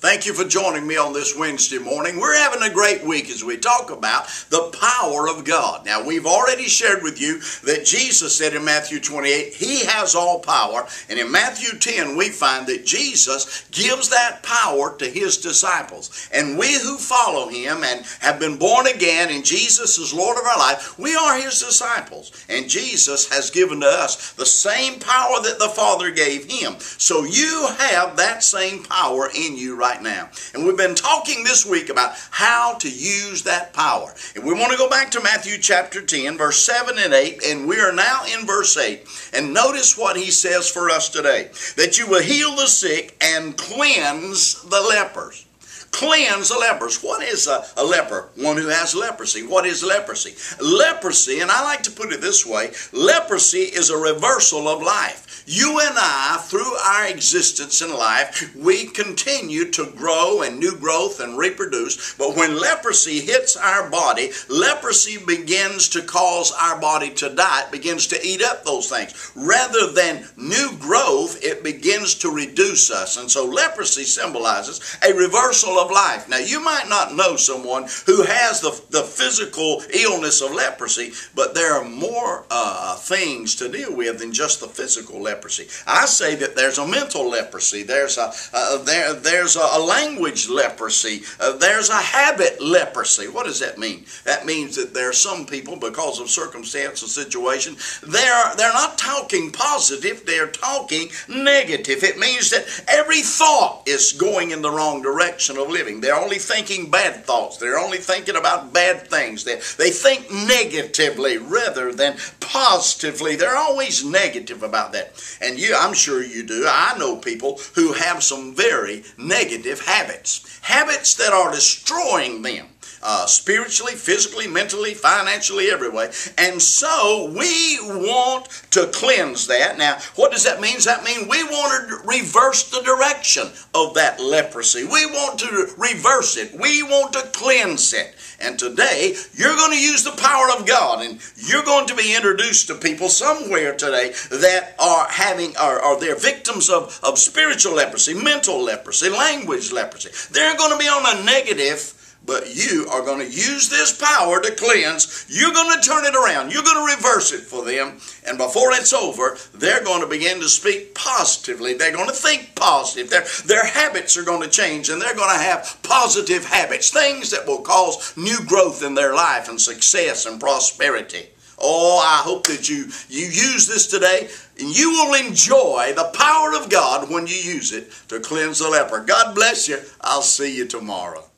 Thank you for joining me on this Wednesday morning. We're having a great week as we talk about the power of God. Now, we've already shared with you that Jesus said in Matthew 28, He has all power. And in Matthew 10, we find that Jesus gives that power to His disciples. And we who follow Him and have been born again and Jesus is Lord of our life, we are His disciples. And Jesus has given to us the same power that the Father gave Him. So you have that same power in you right right now. And we've been talking this week about how to use that power. And we want to go back to Matthew chapter 10, verse 7 and 8, and we are now in verse 8. And notice what he says for us today that you will heal the sick and cleanse the lepers cleanse the lepers. What is a, a, leper? One who has leprosy. What is leprosy? Leprosy, and I like to put it this way leprosy is a reversal of life. You and I, through our existence in life, we continue to grow and new growth and reproduce. But when leprosy hits our body, leprosy begins to cause our body to die. It begins to eat up those things. Rather than new growth, it begins to reduce us. And so leprosy symbolizes a reversal of life. Now, you might not know someone who has the, the physical illness of leprosy, but there are more uh, things to deal with than just the physical leprosy leprosy. I say that there's a mental leprosy. There's a uh, there there's a, language leprosy. Uh, there's a habit leprosy. What does that mean? That means that there are some people because of circumstance and situation they're they're not talking positive. They're talking negative. It means that every thought is going in the wrong direction of living. They're only thinking bad thoughts. They're only thinking about bad things. They they think negatively rather than positively. They're always negative about that. And you, I'm sure you do. I know people who have some very negative habits, habits that are destroying them. Uh, spiritually, physically, mentally, financially, every way. And so we to cleanse that. Now, what does that mean? Does that mean we want to reverse the direction of that leprosy? We want to reverse it. We want to cleanse it. And today, you're going to use the power of God, and you're going to be introduced to people somewhere today that are having, are, are they're victims of, of spiritual leprosy, mental leprosy, language leprosy. They're going to be on a negative but you are going to use this power to cleanse. You're going to turn it around. You're going to reverse it for them. And before it's over, they're going to begin to speak positively. They're going to think positive. Their, their habits are going to change and they're going to have positive habits, things that will cause new growth in their life and success and prosperity. Oh, I hope that you, you use this today and you will enjoy the power of God when you use it to cleanse the leper. God bless you. I'll see you tomorrow.